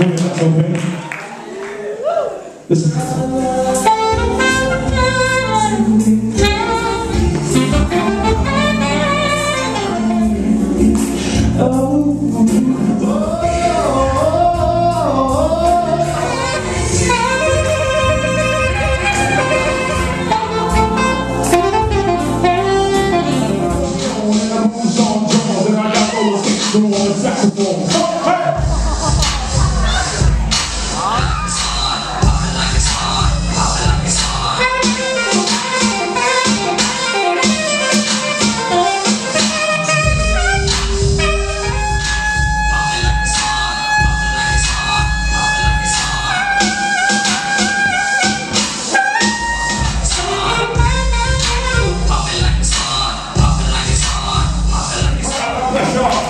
Lola Six on the saxophone. Go.